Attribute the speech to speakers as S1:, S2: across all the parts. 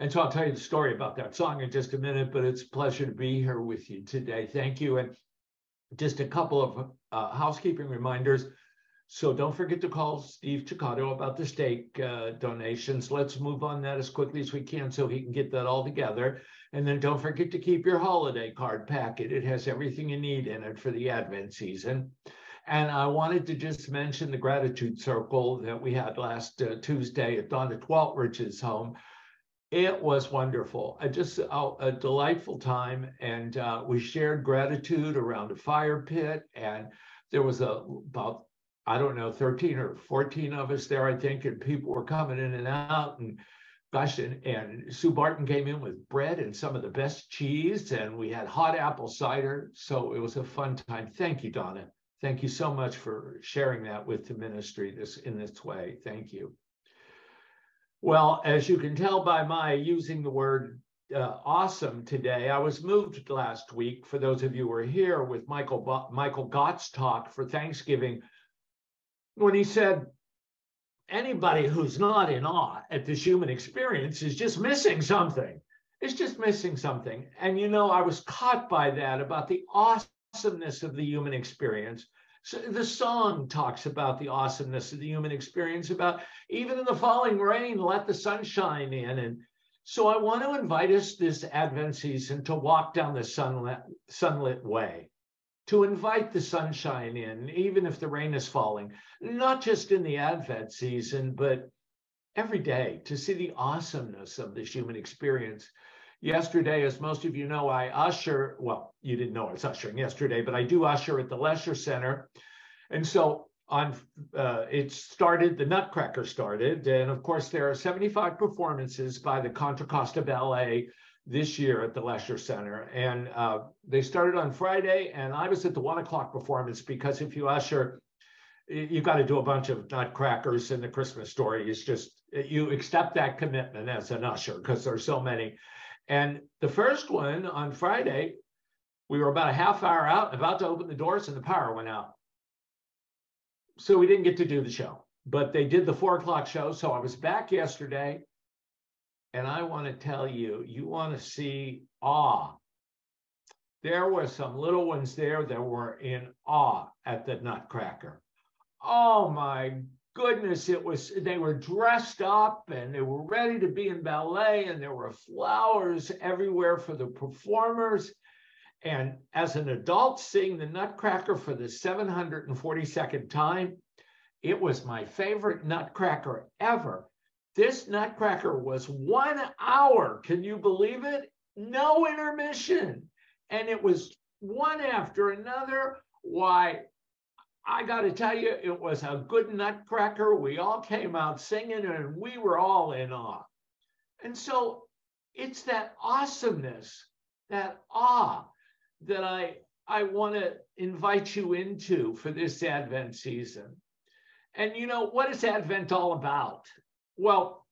S1: And so I'll tell you the story about that song in just a minute, but it's a pleasure to be here with you today. Thank you. And just a couple of uh, housekeeping reminders. So don't forget to call Steve Chicato about the steak uh, donations. Let's move on that as quickly as we can so he can get that all together. And then don't forget to keep your holiday card packet. It has everything you need in it for the Advent season. And I wanted to just mention the gratitude circle that we had last uh, Tuesday at Donna Twaltridge's home. It was wonderful. I just uh, a delightful time, and uh, we shared gratitude around a fire pit. And there was a about I don't know 13 or 14 of us there, I think, and people were coming in and out. And gosh, and, and Sue Barton came in with bread and some of the best cheese, and we had hot apple cider. So it was a fun time. Thank you, Donna. Thank you so much for sharing that with the ministry this in this way. Thank you. Well, as you can tell by my using the word uh, awesome today, I was moved last week. For those of you who were here with Michael Michael Gott's talk for Thanksgiving, when he said, "Anybody who's not in awe at this human experience is just missing something. It's just missing something." And you know, I was caught by that about the awesomeness of the human experience. So the song talks about the awesomeness of the human experience, about even in the falling rain, let the sun shine in. And so I want to invite us this Advent season to walk down the sunlit, sunlit way, to invite the sunshine in, even if the rain is falling, not just in the Advent season, but every day to see the awesomeness of this human experience. Yesterday, as most of you know, I usher, well, you didn't know I was ushering yesterday, but I do usher at the Lesher Center. And so on uh, it started, the Nutcracker started. And of course, there are 75 performances by the Contra Costa Ballet this year at the Lesher Center. And uh, they started on Friday, and I was at the one o'clock performance because if you usher, you've got to do a bunch of nutcrackers and the Christmas story is just you accept that commitment as an usher because there's so many. And the first one on Friday, we were about a half hour out, about to open the doors, and the power went out. So we didn't get to do the show, but they did the four o'clock show. So I was back yesterday, and I want to tell you, you want to see awe. There were some little ones there that were in awe at the Nutcracker. Oh my goodness, it was, they were dressed up and they were ready to be in ballet, and there were flowers everywhere for the performers. And as an adult seeing the Nutcracker for the 742nd time, it was my favorite Nutcracker ever. This Nutcracker was one hour. Can you believe it? No intermission. And it was one after another. Why, I got to tell you, it was a good nutcracker. We all came out singing and we were all in awe. And so it's that awesomeness, that awe that I, I want to invite you into for this Advent season. And you know, what is Advent all about? Well,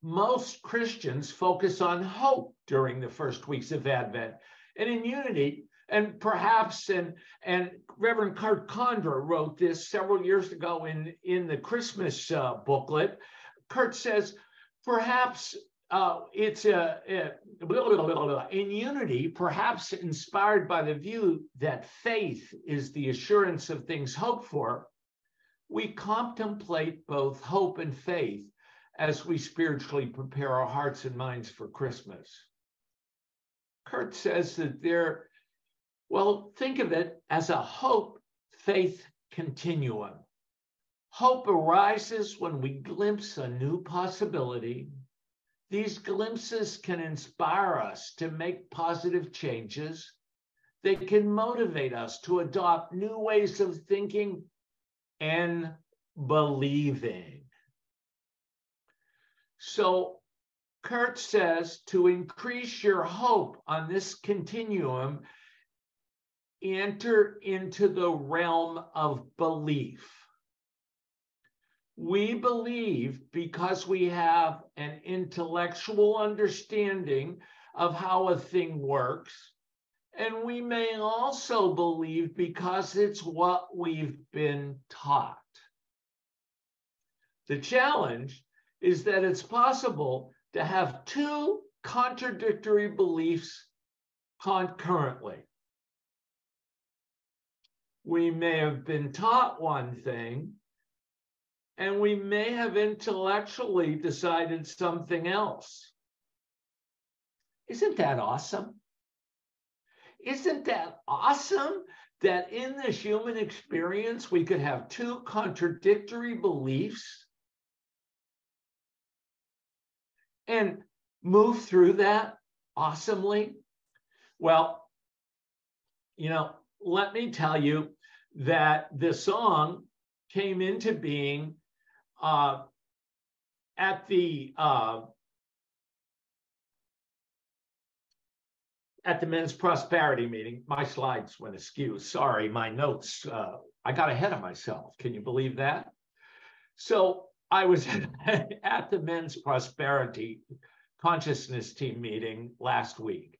S1: most Christians focus on hope during the first weeks of Advent. And in unity, and perhaps and and Reverend Kurt Condra wrote this several years ago in in the Christmas uh, booklet. Kurt says perhaps uh, it's a, a blah, blah, blah, in unity, perhaps inspired by the view that faith is the assurance of things hoped for. We contemplate both hope and faith as we spiritually prepare our hearts and minds for Christmas. Kurt says that there well, think of it as a hope faith continuum. Hope arises when we glimpse a new possibility. These glimpses can inspire us to make positive changes. They can motivate us to adopt new ways of thinking and believing. So, Kurt says to increase your hope on this continuum, enter into the realm of belief. We believe because we have an intellectual understanding of how a thing works. And we may also believe because it's what we've been taught. The challenge is that it's possible to have two contradictory beliefs concurrently. We may have been taught one thing, and we may have intellectually decided something else. Isn't that awesome? Isn't that awesome that in this human experience we could have two contradictory beliefs and move through that awesomely? Well, you know, let me tell you that the song came into being uh, at the uh, at the men's prosperity meeting. My slides went askew. Sorry, my notes. Uh, I got ahead of myself. Can you believe that? So I was at the men's prosperity consciousness team meeting last week.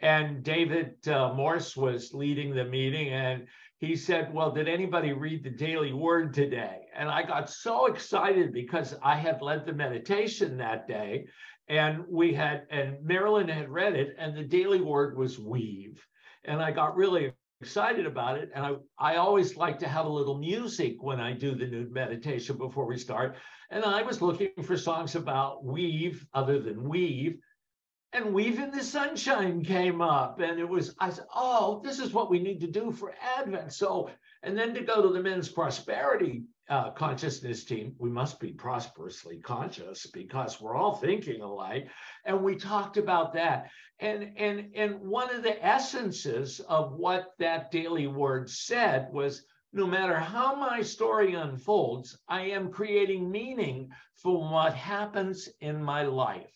S1: And David uh, Morse was leading the meeting, and he said, Well, did anybody read the daily word today? And I got so excited because I had led the meditation that day, and we had, and Marilyn had read it, and the daily word was weave. And I got really excited about it. And I, I always like to have a little music when I do the nude meditation before we start. And I was looking for songs about weave other than weave. And Weave in the Sunshine came up. And it was, I said, oh, this is what we need to do for Advent. So, and then to go to the men's prosperity uh, consciousness team, we must be prosperously conscious because we're all thinking alike. And we talked about that. And, and, and one of the essences of what that daily word said was no matter how my story unfolds, I am creating meaning for what happens in my life.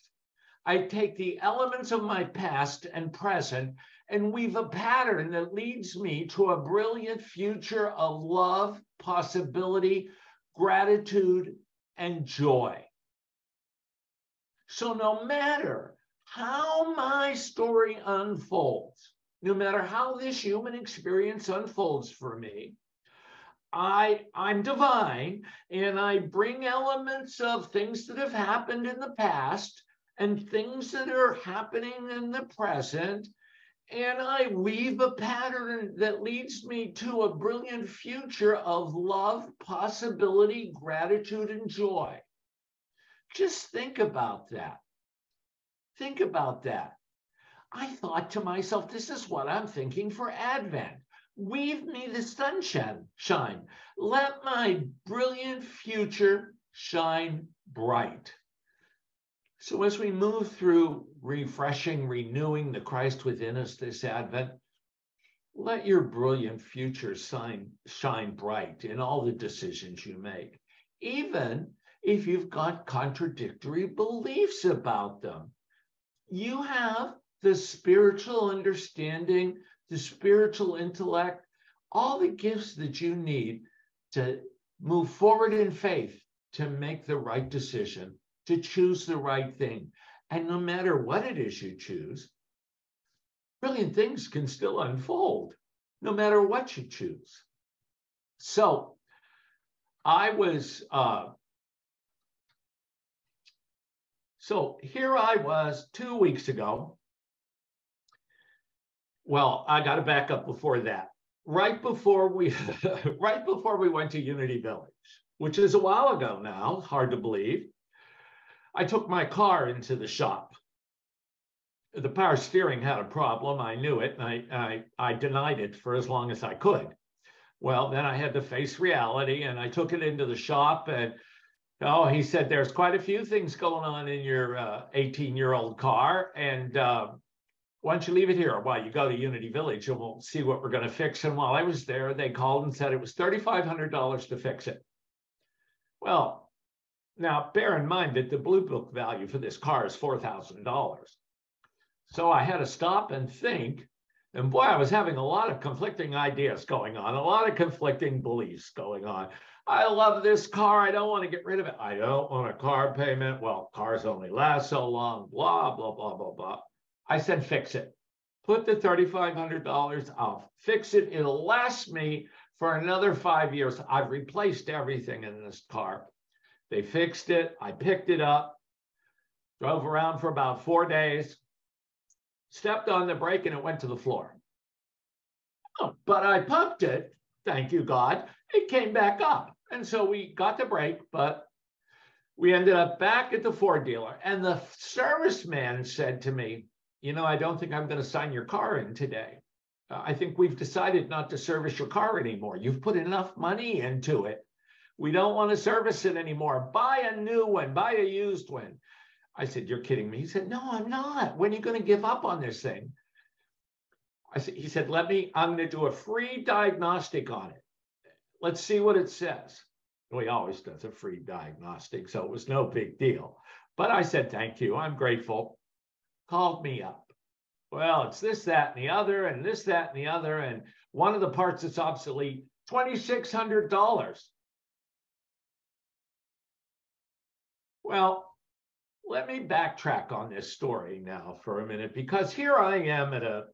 S1: I take the elements of my past and present and weave a pattern that leads me to a brilliant future of love, possibility, gratitude, and joy. So, no matter how my story unfolds, no matter how this human experience unfolds for me, I, I'm divine and I bring elements of things that have happened in the past and things that are happening in the present and I weave a pattern that leads me to a brilliant future of love, possibility, gratitude, and joy. Just think about that. Think about that. I thought to myself, this is what I'm thinking for Advent. Weave me the sunshine. Shine. Let my brilliant future shine bright. So as we move through refreshing, renewing the Christ within us this Advent, let your brilliant future shine, shine bright in all the decisions you make, even if you've got contradictory beliefs about them. You have the spiritual understanding, the spiritual intellect, all the gifts that you need to move forward in faith to make the right decision to choose the right thing. And no matter what it is you choose, brilliant things can still unfold, no matter what you choose. So I was, uh, so here I was two weeks ago. Well, I got to back up before that. Right before we, right before we went to Unity Village, which is a while ago now, hard to believe. I took my car into the shop. The power steering had a problem. I knew it, and I, I, I denied it for as long as I could. Well, then I had to face reality, and I took it into the shop, and oh, he said, "There's quite a few things going on in your 18-year-old uh, car, and uh, why don't you leave it here while you go to Unity Village, and we'll see what we're going to fix." And while I was there, they called and said it was $3,500 to fix it. Well, now, bear in mind that the blue book value for this car is $4,000. So I had to stop and think. And boy, I was having a lot of conflicting ideas going on, a lot of conflicting beliefs going on. I love this car. I don't want to get rid of it. I don't want a car payment. Well, cars only last so long, blah, blah, blah, blah, blah. I said, fix it. Put the $3,500 off. Fix it. It'll last me for another five years. I've replaced everything in this car. They fixed it. I picked it up. drove around for about four days, stepped on the brake, and it went to the floor. Oh, but I pumped it, thank you, God. It came back up. And so we got the brake, but we ended up back at the Ford dealer. And the serviceman said to me, You know, I don't think I'm going to sign your car in today. I think we've decided not to service your car anymore. You've put enough money into it. We don't want to service it anymore. Buy a new one, buy a used one. I said, You're kidding me. He said, No, I'm not. When are you going to give up on this thing? I said, He said, Let me, I'm going to do a free diagnostic on it. Let's see what it says. Well, he always does a free diagnostic, so it was no big deal. But I said, Thank you. I'm grateful. Called me up. Well, it's this, that, and the other, and this, that, and the other. And one of the parts that's obsolete, $2,600. Well, let me backtrack on this story now for a minute because here I am at a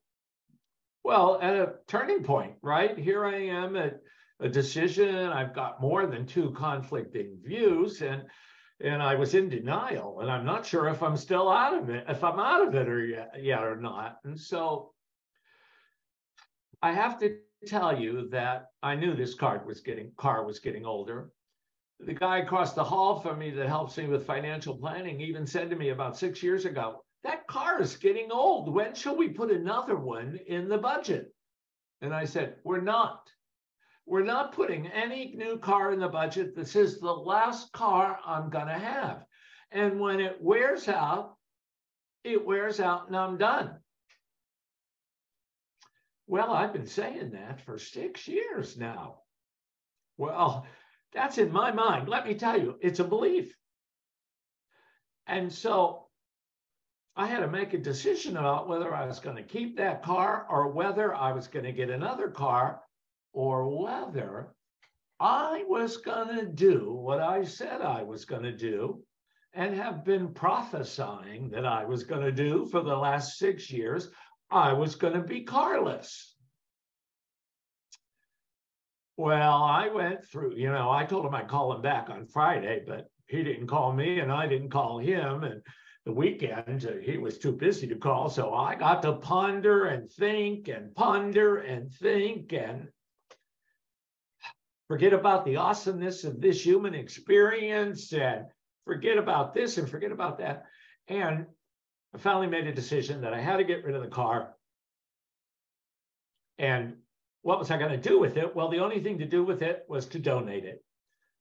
S1: well at a turning point right? Here i am at a decision. I've got more than two conflicting views and and i was in denial and i'm not sure if i'm still out of it if i'm out of it or yet, yet or not. And so i have to tell you that i knew this car was getting car was getting older the guy across the hall from me that helps me with financial planning even said to me about six years ago, that car is getting old. When shall we put another one in the budget? And I said, We're not. We're not putting any new car in the budget. This is the last car I'm going to have. And when it wears out, it wears out and I'm done. Well, I've been saying that for six years now. Well, that's in my mind. Let me tell you, it's a belief. And so I had to make a decision about whether I was going to keep that car or whether I was going to get another car or whether I was going to do what I said I was going to do and have been prophesying that I was going to do for the last six years. I was going to be carless. Well, I went through, you know, I told him I'd call him back on Friday, but he didn't call me and I didn't call him. And the weekend, uh, he was too busy to call. So I got to ponder and think and ponder and think and forget about the awesomeness of this human experience and forget about this and forget about that. And I finally made a decision that I had to get rid of the car. And what was I going to do with it? Well, the only thing to do with it was to donate it.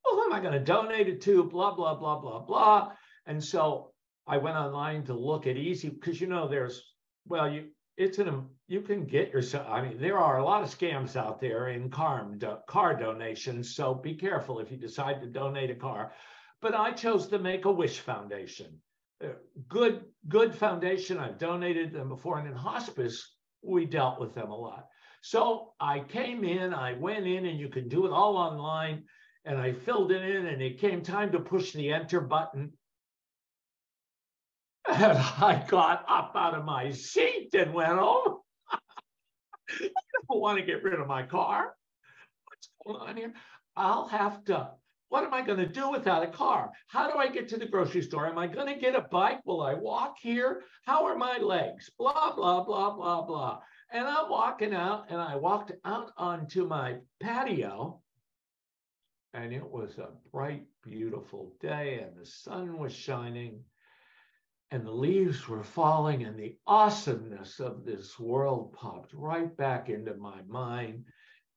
S1: Well, who am I going to donate it to? Blah, blah, blah, blah, blah. And so I went online to look at easy because you know there's well, you it's an you can get yourself. I mean, there are a lot of scams out there in car car donations. So be careful if you decide to donate a car. But I chose the Make a Wish Foundation. Uh, good, good foundation. I've donated them before, and in hospice we dealt with them a lot. So I came in, I went in, and you can do it all online. And I filled it in, and it came time to push the enter button. And I got up out of my seat and went, Oh, I don't want to get rid of my car. What's going on here? I'll have to. What am I going to do without a car? How do I get to the grocery store? Am I going to get a bike? Will I walk here? How are my legs? Blah, blah, blah, blah, blah. And I'm walking out, and I walked out onto my patio, and it was a bright, beautiful day, and the sun was shining, and the leaves were falling, and the awesomeness of this world popped right back into my mind.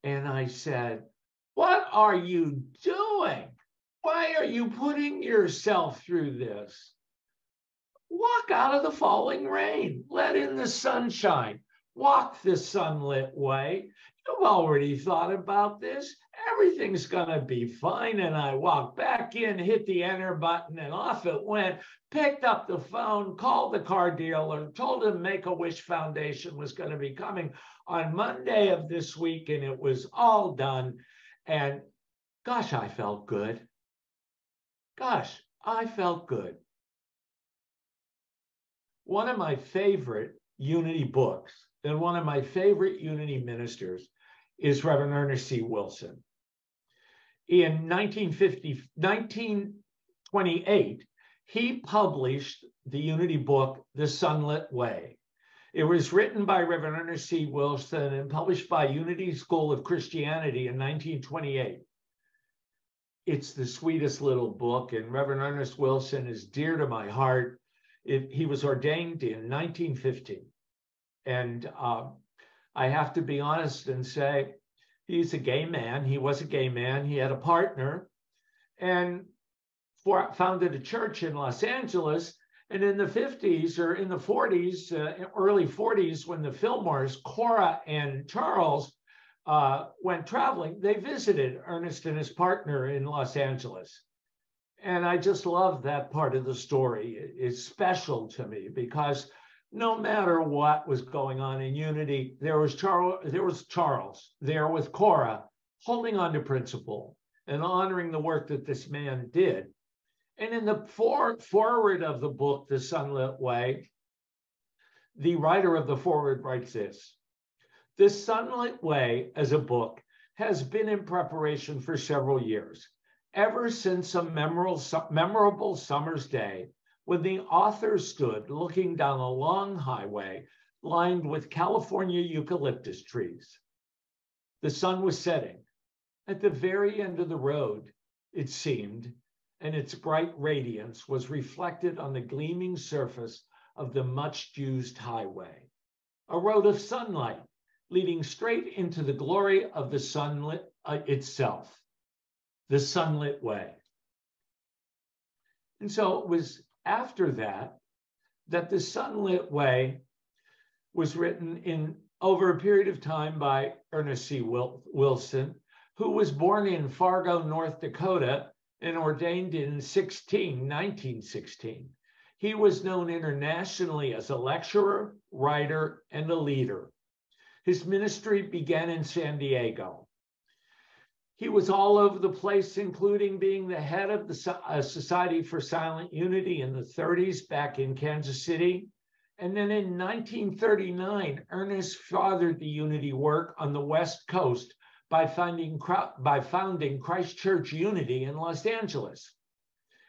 S1: And I said, What are you doing? Why are you putting yourself through this? Walk out of the falling rain, let in the sunshine walk the sunlit way. You've already thought about this. Everything's going to be fine. And I walked back in, hit the enter button, and off it went. Picked up the phone, called the car dealer, told him Make a Wish Foundation was going to be coming on Monday of this week, and it was all done. And gosh, I felt good. Gosh, I felt good. One of my favorite Unity books and one of my favorite Unity ministers is Reverend Ernest C. Wilson. In 1950, 1928, he published the Unity book, The Sunlit Way. It was written by Reverend Ernest C. Wilson and published by Unity School of Christianity in 1928. It's the sweetest little book, and Reverend Ernest Wilson is dear to my heart. It, he was ordained in 1915. And uh, I have to be honest and say, he's a gay man. He was a gay man. He had a partner and for, founded a church in Los Angeles and in the 50s or in the 40s, uh, early 40s, when the Fillmores, Cora and Charles uh, went traveling, they visited Ernest and his partner in Los Angeles. And I just love that part of the story. It's special to me because no matter what was going on in Unity, there was Charles, there was Charles there with Cora holding on to principle and honoring the work that this man did. And in the for, forward of the book, The Sunlit Way, the writer of the forward writes this The Sunlit Way, as a book, has been in preparation for several years, ever since a memorable, memorable summer's day when the author stood looking down a long highway lined with California eucalyptus trees. The sun was setting. At the very end of the road, it seemed, and its bright radiance was reflected on the gleaming surface of the much used highway. A road of sunlight leading straight into the glory of the sunlit uh, itself, the sunlit way. And so it was after that that the sunlit way was written in over a period of time by Ernest C. Wilson, who was born in Fargo, North Dakota and ordained in 16, 1916. He was known internationally as a lecturer, writer, and a leader. His ministry began in San Diego. He was all over the place, including being the head of the uh, Society for Silent Unity in the 30s back in Kansas City. And then in 1939, Ernest fathered the Unity work on the West Coast by, finding, by founding Christ Church Unity in Los Angeles.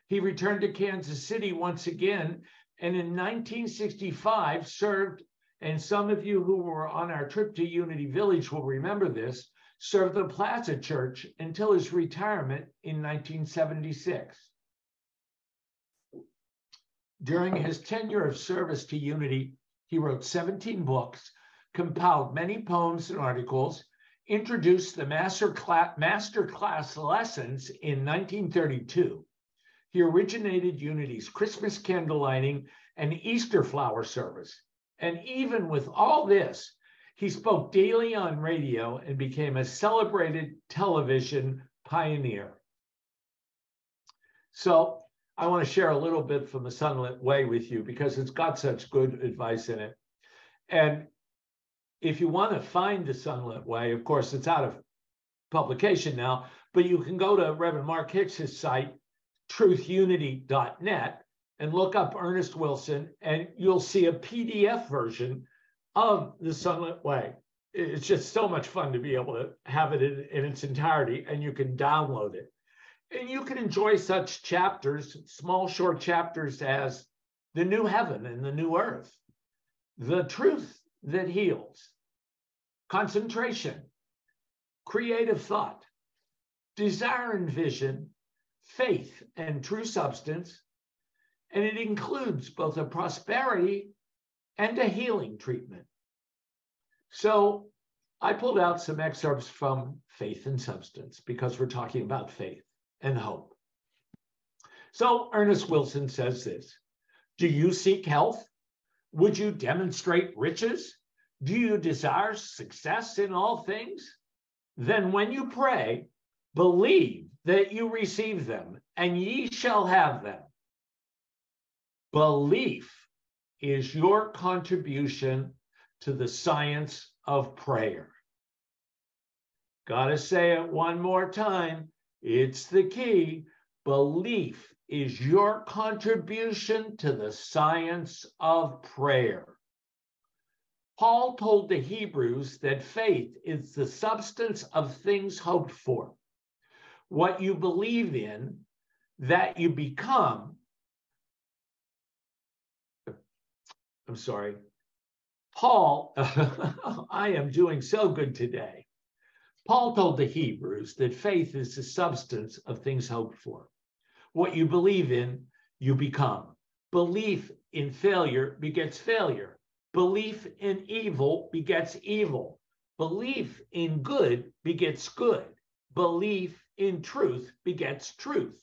S1: He returned to Kansas City once again, and in 1965 served, and some of you who were on our trip to Unity Village will remember this, served the Plaza Church until his retirement in 1976. During his tenure of service to Unity, he wrote 17 books, compiled many poems and articles, introduced the master class, master class lessons in 1932. He originated Unity's Christmas candle lighting and Easter flower service. And even with all this, he spoke daily on radio and became a celebrated television pioneer. So I want to share a little bit from the Sunlit Way with you because it's got such good advice in it. And if you want to find the Sunlit Way, of course, it's out of publication now, but you can go to Reverend Mark Hicks's site, truthunity.net, and look up Ernest Wilson, and you'll see a PDF version of the Sunlit Way. It's just so much fun to be able to have it in, in its entirety, and you can download it. And you can enjoy such chapters, small, short chapters as the new heaven and the new earth, the truth that heals, concentration, creative thought, desire and vision, faith and true substance, and it includes both a prosperity and a healing treatment. So I pulled out some excerpts from Faith and Substance because we're talking about faith and hope. So Ernest Wilson says this Do you seek health? Would you demonstrate riches? Do you desire success in all things? Then when you pray, believe that you receive them, and ye shall have them. Belief is your contribution to the science of prayer. Gotta say it one more time. It's the key. Belief is your contribution to the science of prayer. Paul told the Hebrews that faith is the substance of things hoped for. What you believe in, that you become, I'm sorry. Paul, I am doing so good today. Paul told the Hebrews that faith is the substance of things hoped for. What you believe in, you become. Belief in failure begets failure. Belief in evil begets evil. Belief in good begets good. Belief in truth begets truth.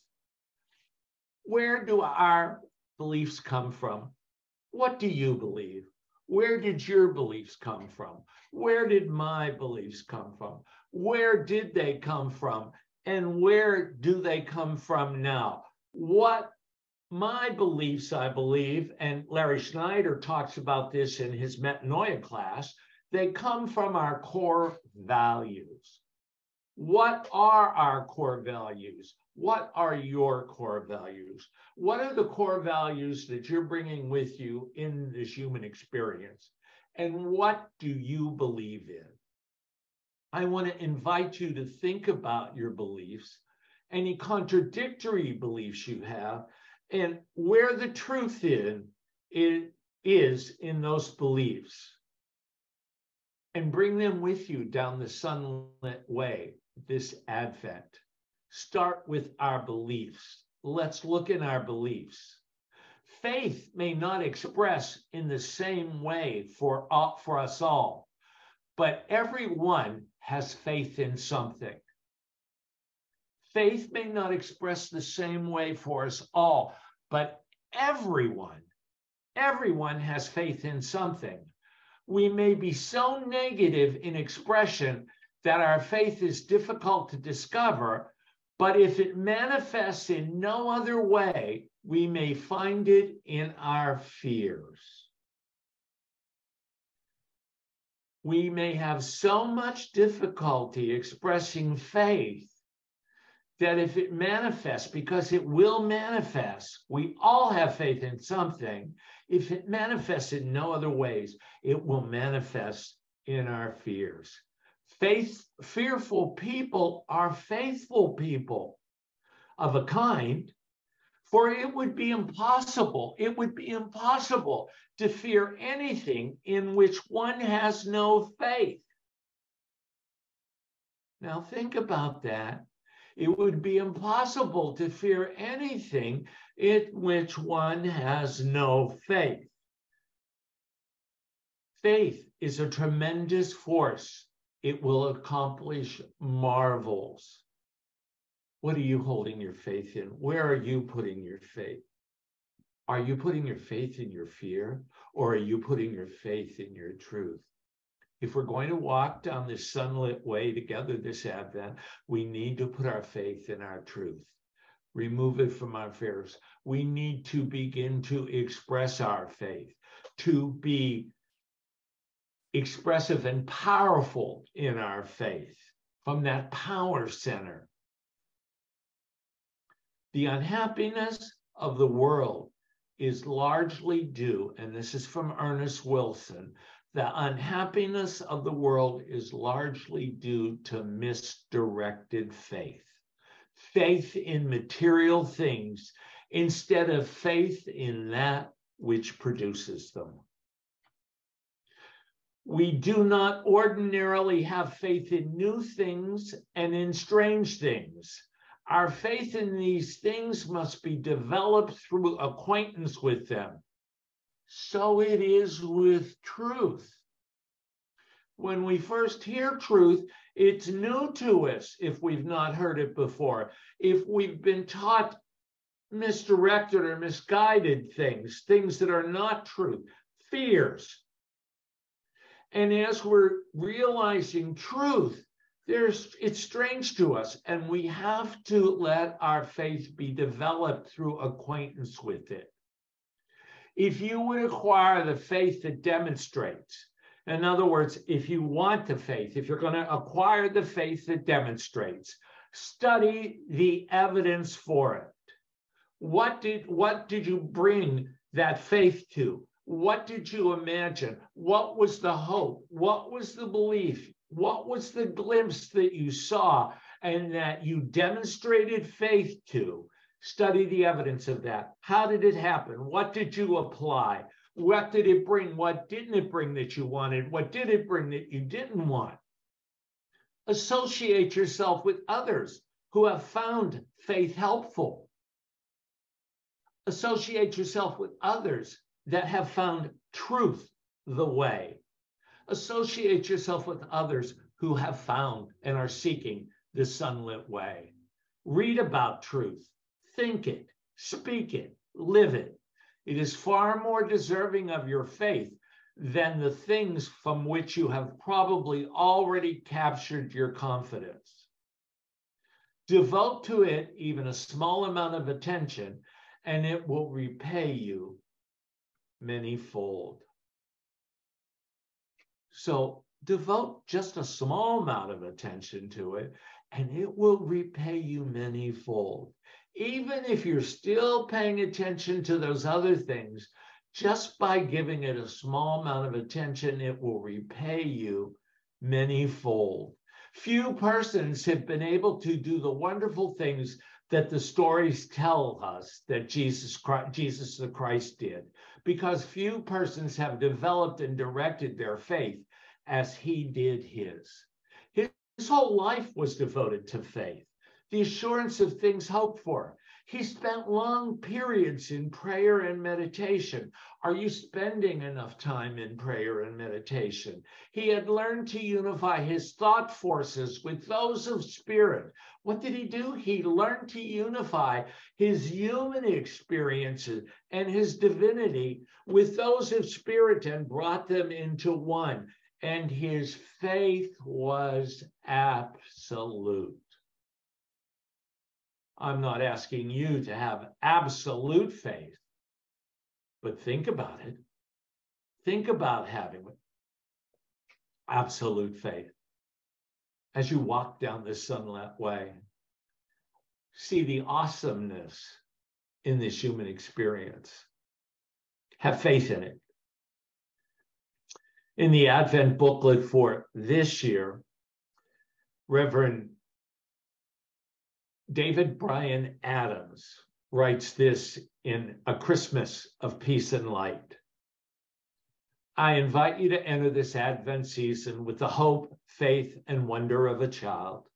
S1: Where do our beliefs come from? What do you believe? Where did your beliefs come from? Where did my beliefs come from? Where did they come from? And where do they come from now? What my beliefs, I believe, and Larry Schneider talks about this in his metanoia class, they come from our core values. What are our core values? What are your core values? What are the core values that you're bringing with you in this human experience? And what do you believe in? I want to invite you to think about your beliefs, any contradictory beliefs you have, and where the truth in it is in those beliefs. And bring them with you down the sunlit way this Advent. Start with our beliefs. Let's look in our beliefs. Faith may not express in the same way for, uh, for us all, but everyone has faith in something. Faith may not express the same way for us all, but everyone, everyone has faith in something. We may be so negative in expression that our faith is difficult to discover, but if it manifests in no other way, we may find it in our fears. We may have so much difficulty expressing faith that if it manifests, because it will manifest, we all have faith in something. If it manifests in no other ways, it will manifest in our fears. Faith, fearful people are faithful people of a kind, for it would be impossible, it would be impossible to fear anything in which one has no faith. Now, think about that. It would be impossible to fear anything in which one has no faith. Faith is a tremendous force it will accomplish marvels. What are you holding your faith in? Where are you putting your faith? Are you putting your faith in your fear or are you putting your faith in your truth? If we're going to walk down this sunlit way together this Advent, we need to put our faith in our truth. Remove it from our fears. We need to begin to express our faith, to be expressive and powerful in our faith from that power center. The unhappiness of the world is largely due, and this is from Ernest Wilson, the unhappiness of the world is largely due to misdirected faith. Faith in material things instead of faith in that which produces them. We do not ordinarily have faith in new things and in strange things. Our faith in these things must be developed through acquaintance with them. So it is with truth. When we first hear truth, it's new to us if we've not heard it before. If we've been taught misdirected or misguided things, things that are not truth, fears, and as we're realizing truth, there's it's strange to us, and we have to let our faith be developed through acquaintance with it. If you would acquire the faith that demonstrates, in other words, if you want the faith, if you're going to acquire the faith that demonstrates, study the evidence for it. What did what did you bring that faith to? What did you imagine? What was the hope? What was the belief? What was the glimpse that you saw and that you demonstrated faith to? Study the evidence of that. How did it happen? What did you apply? What did it bring? What didn't it bring that you wanted? What did it bring that you didn't want? Associate yourself with others who have found faith helpful. Associate yourself with others that have found truth the way. Associate yourself with others who have found and are seeking the sunlit way. Read about truth, think it, speak it, live it. It is far more deserving of your faith than the things from which you have probably already captured your confidence. Devote to it even a small amount of attention, and it will repay you many fold. So devote just a small amount of attention to it, and it will repay you many fold. Even if you're still paying attention to those other things, just by giving it a small amount of attention, it will repay you many fold. Few persons have been able to do the wonderful things that the stories tell us that Jesus Christ, Jesus the Christ did, because few persons have developed and directed their faith as he did his. His, his whole life was devoted to faith, the assurance of things hoped for, he spent long periods in prayer and meditation. Are you spending enough time in prayer and meditation? He had learned to unify his thought forces with those of spirit. What did he do? He learned to unify his human experiences and his divinity with those of spirit and brought them into one. And his faith was absolute. I'm not asking you to have absolute faith, but think about it. Think about having absolute faith as you walk down this sunlit way. See the awesomeness in this human experience. Have faith in it. In the Advent booklet for this year, Reverend David Bryan Adams writes this in A Christmas of Peace and Light. I invite you to enter this Advent season with the hope, faith, and wonder of a child.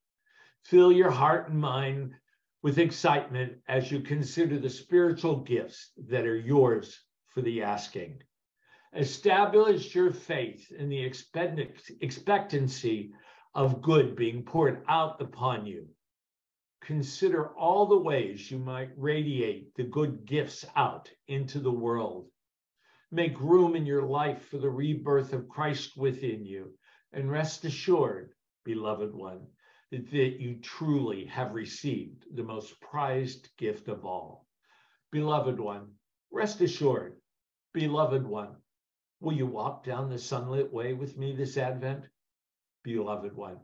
S1: Fill your heart and mind with excitement as you consider the spiritual gifts that are yours for the asking. Establish your faith in the expectancy of good being poured out upon you consider all the ways you might radiate the good gifts out into the world. Make room in your life for the rebirth of Christ within you, and rest assured, beloved one, that, that you truly have received the most prized gift of all. Beloved one, rest assured, beloved one, will you walk down the sunlit way with me this Advent? Beloved one,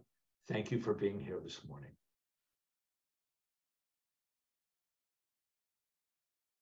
S1: thank you for being here this morning.